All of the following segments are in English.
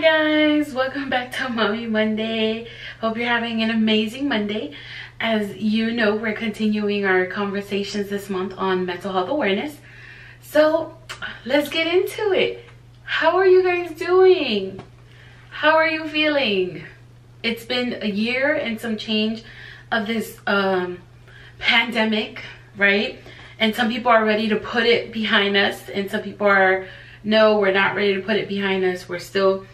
welcome back to Mami monday. Hope you're having an amazing monday. As you know we're continuing our conversations this month on mental health awareness. So let's get into it. How are you guys doing? How are you feeling? It's been a year and some change of this um pandemic right? And some people are ready to put it behind us and some people are no we're not ready to put it behind us. We're still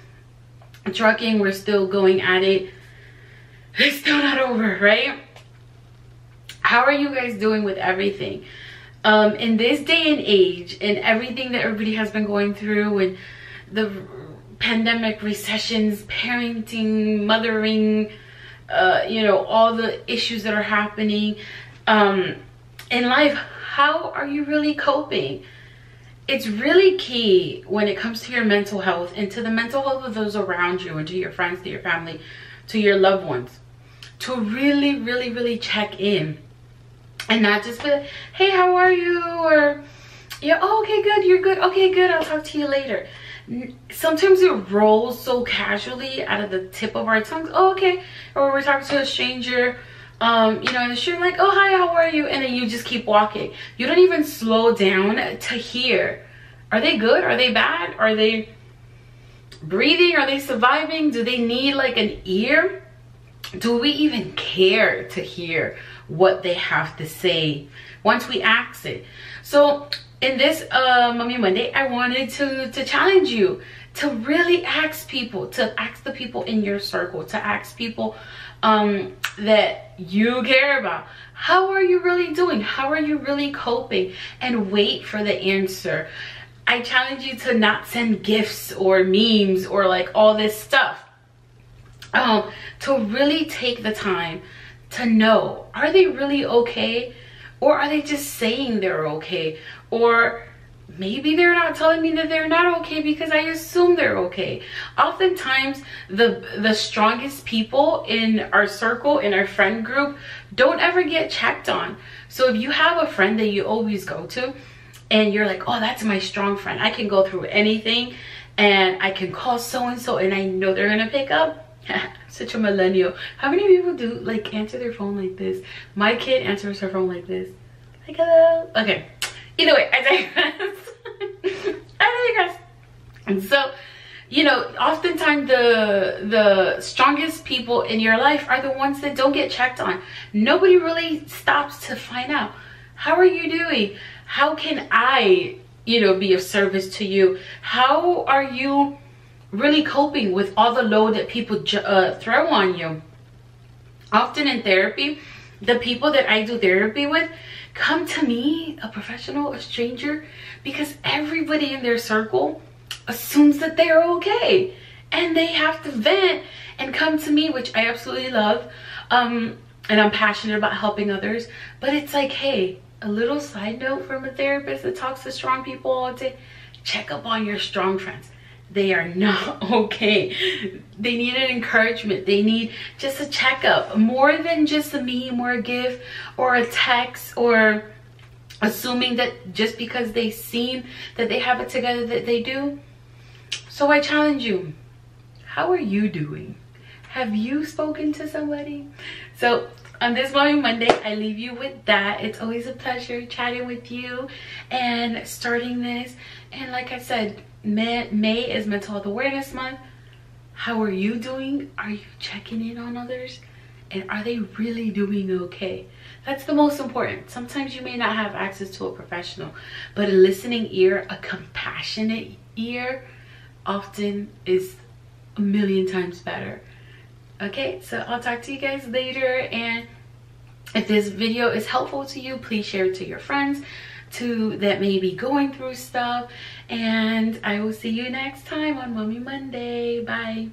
trucking we're still going at it. It's still not over right? How are you guys doing with everything? Um in this day and age and everything that everybody has been going through and the pandemic recessions parenting mothering uh you know all the issues that are happening um in life how are you really coping it's really key when it comes to your mental health and to the mental health of those around you and to your friends, to your family, to your loved ones to really, really, really check in and not just be like, hey, how are you? Or, yeah, oh, okay, good, you're good. Okay, good, I'll talk to you later. Sometimes it rolls so casually out of the tip of our tongues. Oh, okay. Or we're talking to a stranger um you know and she's like oh hi how are you? And then you just keep walking. You don't even slow down to hear. Are they good? Are they bad? Are they breathing? Are they surviving? Do they need like an ear? Do we even care to hear what they have to say once we ask it so in this uh, Mami monday i wanted to to challenge you to really ask people to ask the people in your circle to ask people um, that you care about. How are you really doing? How are you really coping? And wait for the answer. I challenge you to not send gifts or memes or like all this stuff. Um, to really take the time to know, are they really okay? Or are they just saying they're okay? Or maybe they're not telling me that they're not okay because I assume they're okay. Oftentimes, the the strongest people in our circle, in our friend group, don't ever get checked on. So if you have a friend that you always go to, and you're like, oh, that's my strong friend. I can go through anything, and I can call so and so, and I know they're gonna pick up. Such a millennial. How many people do like answer their phone like this? My kid answers her phone like this. Like hello. Okay either way i digress i digress so you know oftentimes the the strongest people in your life are the ones that don't get checked on nobody really stops to find out how are you doing how can i you know be of service to you how are you really coping with all the load that people uh, throw on you often in therapy the people that i do therapy with come to me, a professional, a stranger, because everybody in their circle assumes that they're okay. And they have to vent and come to me, which I absolutely love. Um, and I'm passionate about helping others. But it's like, hey, a little side note from a therapist that talks to strong people all day. Check up on your strong friends they are not okay. They need an encouragement. They need just a checkup. More than just a meme or a gift or a text or assuming that just because they seem that they have it together that they do. So I challenge you. How are you doing? Have you spoken to somebody? So on this morning Monday, I leave you with that. It's always a pleasure chatting with you and starting this. And like I said, May, May is Mental Health Awareness Month. How are you doing? Are you checking in on others? And are they really doing okay? That's the most important. Sometimes you may not have access to a professional, but a listening ear, a compassionate ear, often is a million times better. Okay, so I'll talk to you guys later. And if this video is helpful to you, please share it to your friends to that may be going through stuff. And i will see you next time on Mami monday. Bye